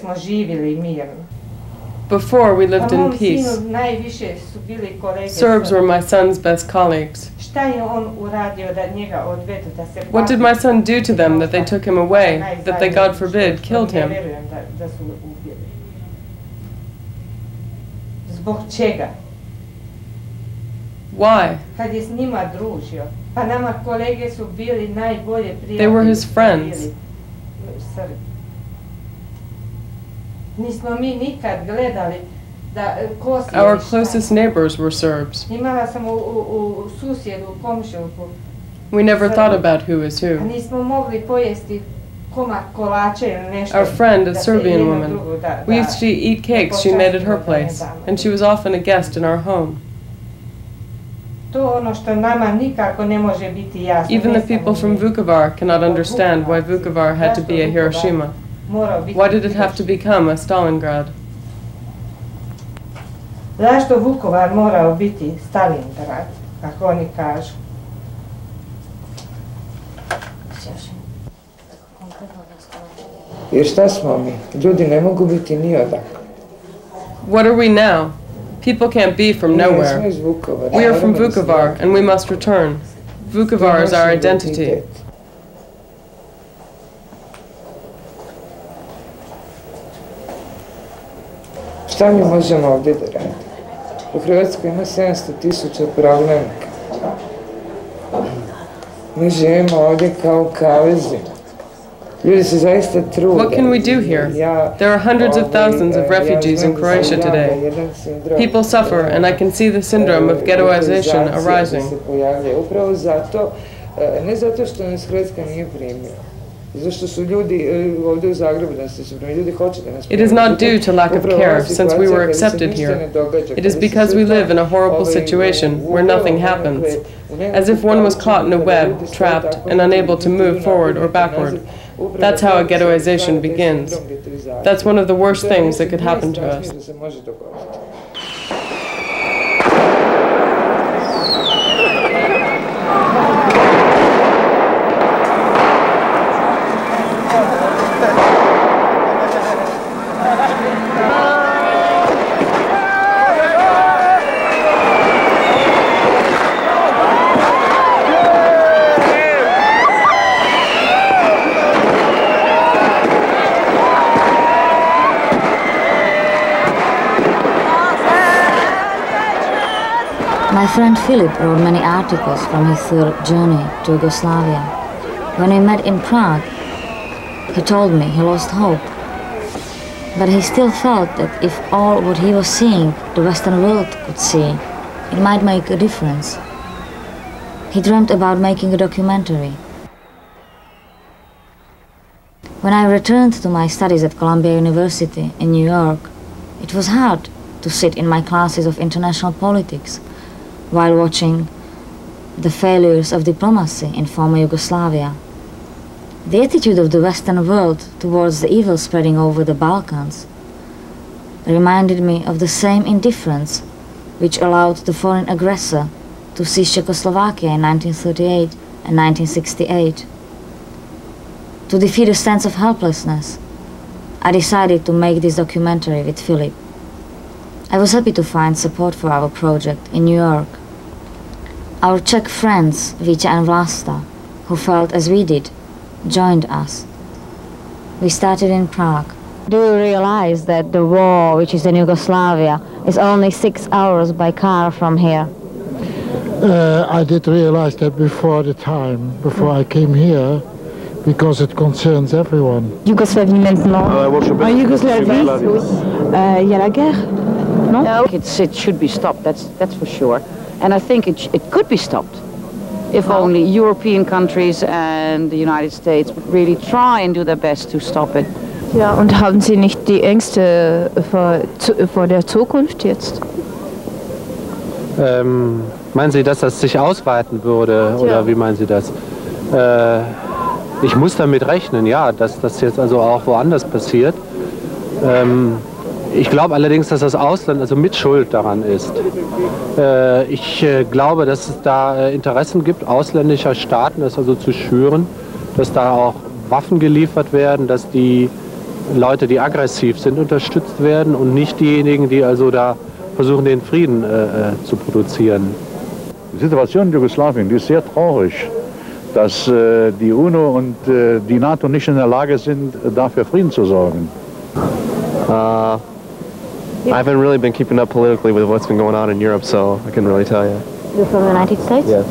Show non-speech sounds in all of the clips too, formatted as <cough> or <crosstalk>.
smo živjeli mirno. Before, we lived in peace. sinu najviše su bili kolege Serbs were my son's best colleagues. Šta je on uradio da njega odvedu da se What did my son do to them that they took him away, that they, God forbid, killed him? vjerujem da, da su ubili. Zbog čega? Why? Kad je s njima družio. Pa nama kolege su bili najbolje prijatelji. They were his friends. Nismo mi nikad gledali da Our closest neighbors were Serbs. Imala sam u, u, u susjedu, u komšiluku, We never thought about who is who. nismo mogli pojesti komad kolača ili nešto. Our friend, a Serbian woman, we used to eat cakes she made at her place, and she was often a guest in our home. To ono što nama nikako ne može biti jasno. Even the people from. Vukovar cannot understand why Vukovar had to be a Hiroshima. Morao biti Why did it have to become a Stalingrad? Zašto Vukovar morao biti Stalingrad, kako oni kažu? Jer šta smo mi? Ljudi ne mogu biti ni odakle. What are we now? People can't be from nowhere. We are from moramo da se Vukovar, and we must return. Vukovar is our identity. Šta mi možemo ovdje da radimo? U Hrvatskoj ima 700 tisuća prognanika. Mi živimo ovdje kao kavezi. Ljudi se zaista trude. What can we do here? There are hundreds of thousands of refugees in Croatia today. People suffer, and I can see the syndrome of ghettoization arising. Upravo zato, ne zato što nas Hrvatska nije primila, zato što su ljudi e, ovdje u Zagrebu da se ljudi hoće da nas It is not due to lack of care, since we were accepted here. It is se because we live in a horrible situation where nothing happens, nekakve- u nekakvu as if one was caught in a web, trapped, and unable to move forward or backward. That's how a ghettoization begins. That's one of the worst things that could happen to us. My friend Filip wrote many articles from his third journey to Yugoslavia. When we met in Prague, he told me he lost hope. But he still felt that if all what he was seeing the Western world could see, it might make a difference. He dreamt about making a documentary. When I returned to my studies at Columbia University in New York, it was hard to sit in my classes of international politics while watching the failures of diplomacy in former Yugoslavia. The attitude of the Western world towards the evil spreading over the Balkans reminded me of the same indifference which allowed the foreign aggressor to seize Czechoslovakia in 1938 and 1968. To defeat a sense of helplessness, I decided to make this documentary with Filip. I was happy to find support for our project in New York. Our Czech friends, Vita and Vlasta, who felt as we did, joined us. We started in Prague. Do you realize that the war, which is in Yugoslavia, is only six hours by car from here? Uh, I did realize that before the time, before I came here, because it concerns everyone. Yougoslavie maintenant. En Yougoslavie, euh, il y a la guerre. No, it's, it should be stopped. That's that's for sure. And I think it sh- it could be stopped if only European countries and the United States would really try and do their best to stop it. Ja, und haben Sie nicht die Ängste vor, zu, vor der Zukunft jetzt? Ähm, meinen Sie, dass das sich ausweiten würde oder wie meinen Sie das? Äh, ich muss damit rechnen, ja, dass das jetzt also auch woanders passiert. Ähm, ich glaube allerdings, dass das Ausland also mit Schuld daran ist. Äh, ich äh, glaube, dass es da äh, Interessen gibt, ausländischer Staaten, das also zu schüren, dass da auch Waffen geliefert werden, dass die Leute, die aggressiv sind, unterstützt werden und nicht diejenigen, die also da versuchen, den Frieden äh, zu produzieren. Die Situation in Jugoslawien die ist sehr traurig, dass äh, die UNO und äh, die NATO nicht in der Lage sind, dafür Frieden zu sorgen. Uh, I haven't really been keeping up politically with what's been going on in Europe, so I couldn't really tell you. You're from the United States? Yes.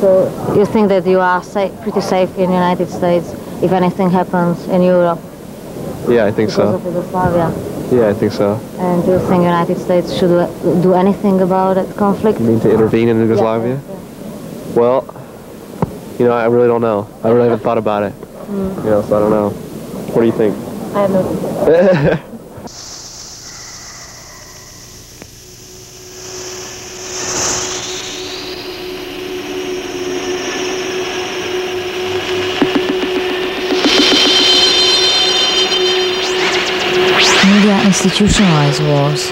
So you think that you are safe, pretty safe in the United States if anything happens in Europe? Yeah, I think so. because of Yugoslavia? Yeah, I think so. And do you think the United States should do anything about that conflict? You mean to intervene in Yugoslavia? Yeah, yeah. Well, you know, I really don't know. I really haven't thought about it. Mm. You know, so I don't know. What do you think? I have no <laughs> institutionalize wars,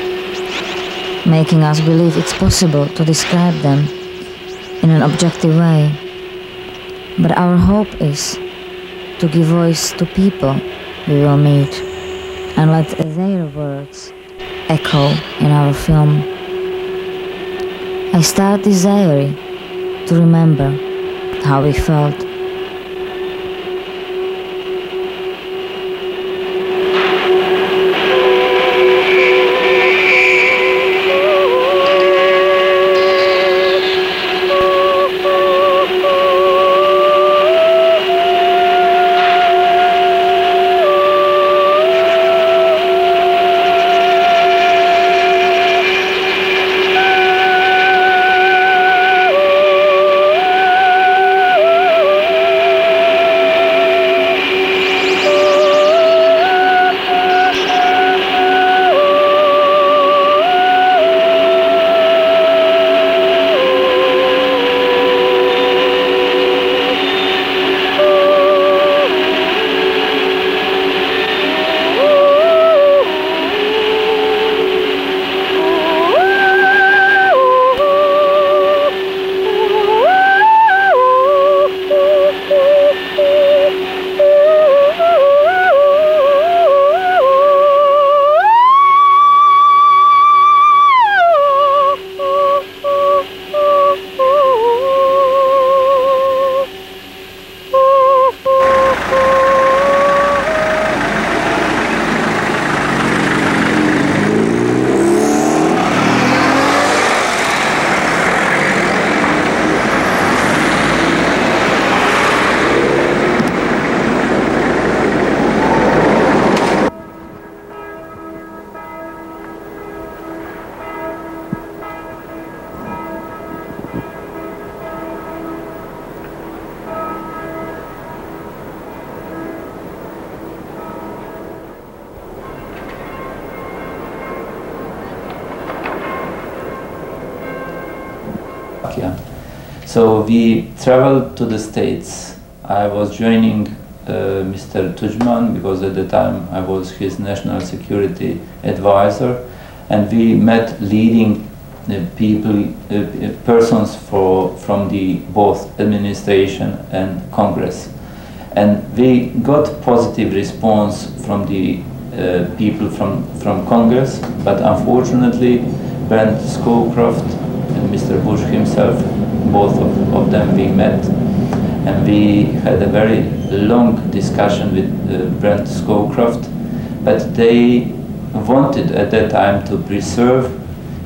making us believe it's possible to describe them in an objective way. But our hope is to give voice to people we will meet and let their words echo in our film. I start this diary to remember how we felt. So we traveled to the States. I was joining uh, Mr. Tudjman because at the time I was his national security advisor and we met leading uh, people, uh, persons for, from the both administration and Congress. And we got positive response from the uh, people from, from Congress, but unfortunately Brent Scowcroft and Mr. Bush himself, both of, of them we met, and we had a very long discussion with uh, Brent Scowcroft, but they wanted at that time to preserve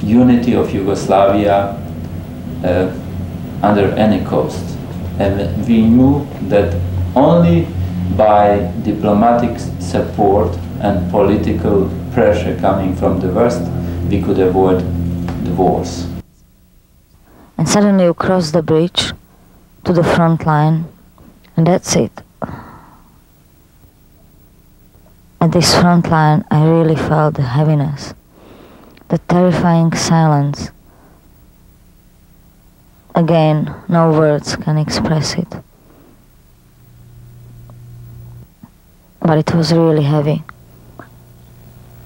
unity of Yugoslavia uh, under any cost. And we knew that only by diplomatic support and political pressure coming from the West, we could avoid the wars. And suddenly you cross the bridge to the front line, and that's it. At this front line, I really felt the heaviness, the terrifying silence. Again, no words can express it. But it was really heavy.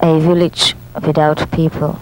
A village without people.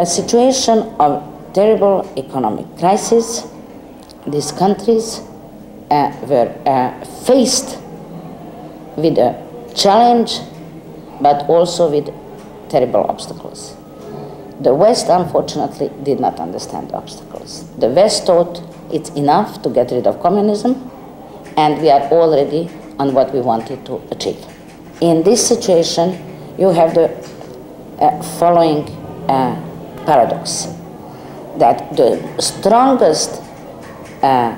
The situation of terrible economic crisis, these countries uh, were uh, faced with a challenge, but also with terrible obstacles. The West, unfortunately, did not understand the obstacles. The West thought it's enough to get rid of communism, and we are already on what we wanted to achieve. In this situation, you have the uh, following uh, paradox that the strongest uh,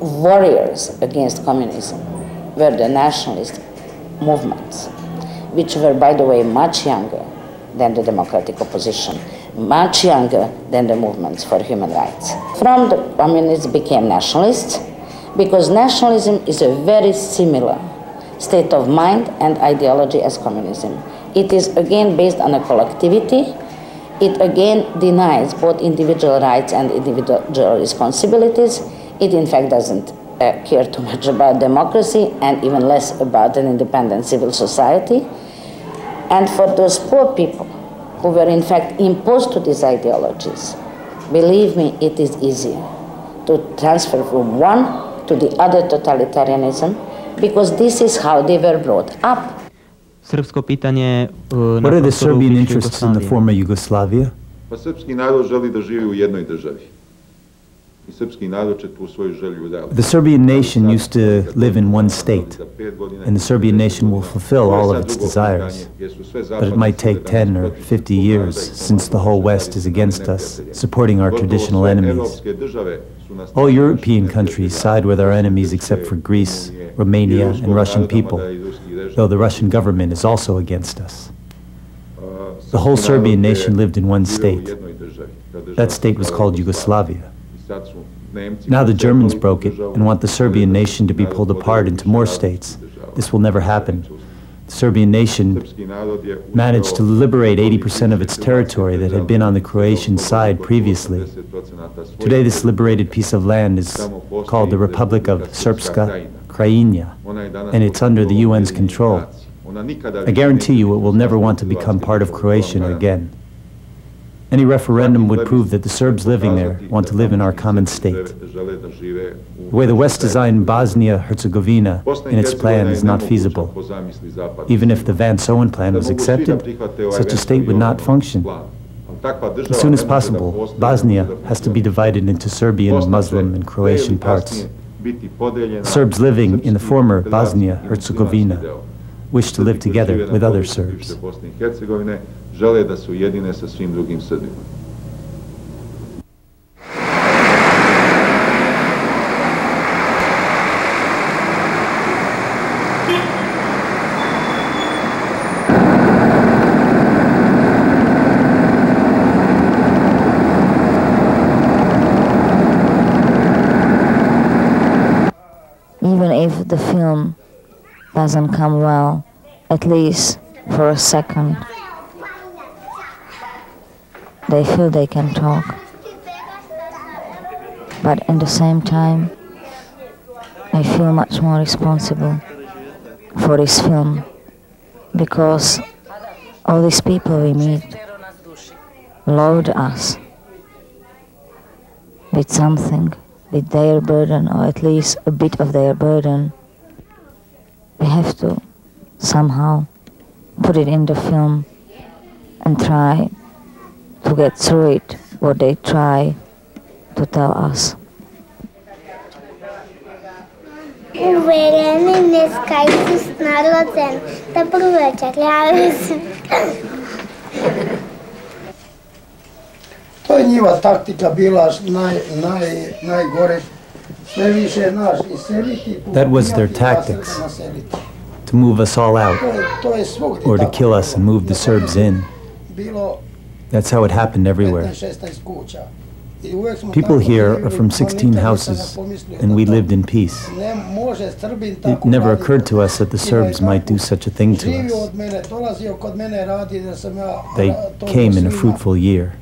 warriors against communism were the nationalist movements, which were, by the way, much younger than the democratic opposition, much younger than the movements for human rights. From the communists became nationalists because nationalism is a very similar state of mind and ideology as communism. It is again based on a collectivity. It again denies both individual rights and individual responsibilities. It in fact doesn't uh, care too much about democracy and even less about an independent civil society. And for those poor people who were in fact imposed to these ideologies, believe me, it is easier to transfer from one to the other totalitarianism because this is how they were brought up. Srpsko pitanje uh, What are the Serbian interests in the former Yugoslavia? Pa srpski narod želi da živi u jednoj državi. I srpski narod će tu svoju želju The Serbian nation used to live in one state, and the Serbian nation will fulfill all of its desires. But it might take 10 or 50 years, since the whole West is against us, supporting our traditional enemies. All European countries side with our enemies except for Greece, Romania, and Russian people, though the Russian government is also against us. The whole Serbian nation lived in one state. That state was called Yugoslavia. Now the Germans broke it and want the Serbian nation to be pulled apart into more states. This will never happen. The Serbian nation managed to liberate 80% of its territory that had been on the Croatian side previously. Today this liberated piece of land is called the Republic of Srpska Krajina, and it's under the UN's control. I guarantee you it will never want to become part of Croatia again. Any referendum would prove that the Serbs living there want to live in our common state. The way the West designed Bosnia-Herzegovina in its plan is not feasible. Even if the Vance-Owen plan was accepted, such a state would not function. As soon as possible, Bosnia has to be divided into Serbian, Muslim, and Croatian parts. Serbs living in the former Bosnia-Herzegovina wish to live together with other Serbs. žele da se ujedine sa svim drugim Srbima. Even if the film doesn't come well, at least for a second, they feel they can talk. But in the same time, I feel much more responsible for this film because all these people we meet load us with something, with their burden, or at least a bit of their burden we have to somehow put it in the film and try to get through it what they try to tell us. To je njiva taktika bila naj, naj, najgore that was their tactics, to move us all out, or to kill us and move the Serbs in. That's how it happened everywhere. People here are from 16 houses, and we lived in peace. It never occurred to us that the Serbs might do such a thing to us. They came in a fruitful year.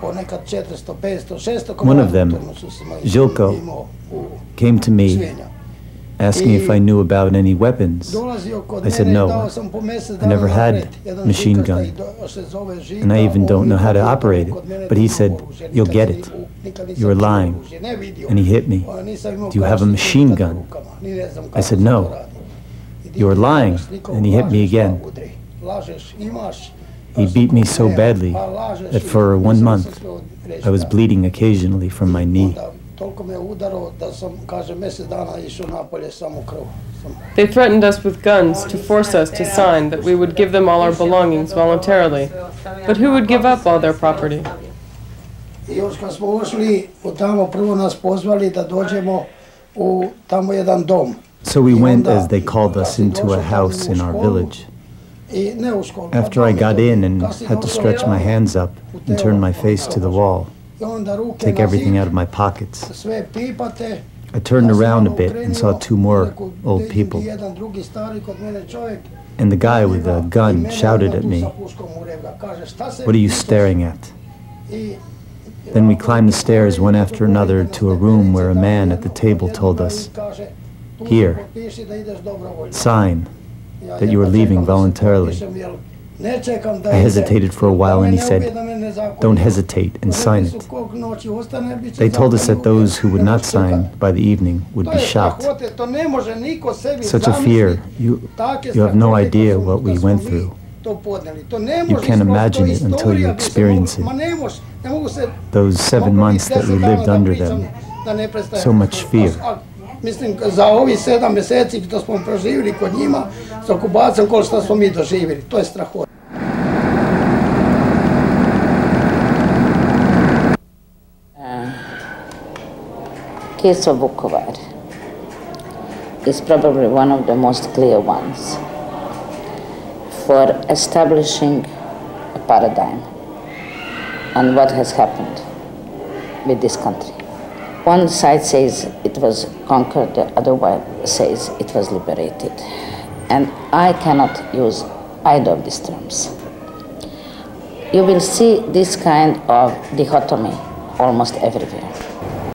One of them, Žilko, came to me asking if I knew about any weapons. I said no. I never had a machine gun, and I even don't know how to operate it. But he said, You'll get it. You're lying. And he hit me. Do you have a machine gun? I said, No. You're lying. And he hit me again. He beat me so badly that for one month I was bleeding occasionally from my knee. They threatened us with guns to force us to sign that we would give them all our belongings voluntarily. But who would give up all their property? Još kad smo ušli u tamo, prvo nas pozvali da dođemo u tamo jedan dom. So we went as they called us into a house in our village. After I got in and had to stretch my hands up and turn my face to the wall, take everything out of my pockets. I turned around a bit and saw two more old people. And the guy with the gun shouted at me, What are you staring at? Then we climbed the stairs one after another to a room where a man at the table told us, Here, sign that you are leaving voluntarily. I hesitated for a while and he said, Don't hesitate and sign it. They told us that those who would not sign by the evening would be shot. Such a fear, you, you have no idea what we went through. You can't imagine it until you experience it. Those seven months that we lived under them, so much fear. Mislim, za sedam smo kod njima, s okupacijom, koliko što smo mi to je case of Vukovar is probably one of the most clear ones for establishing a paradigm on what has happened with this country. One side says it was conquered, the other one says it was liberated. And I cannot use either of these terms. You will see this kind of dichotomy almost everywhere.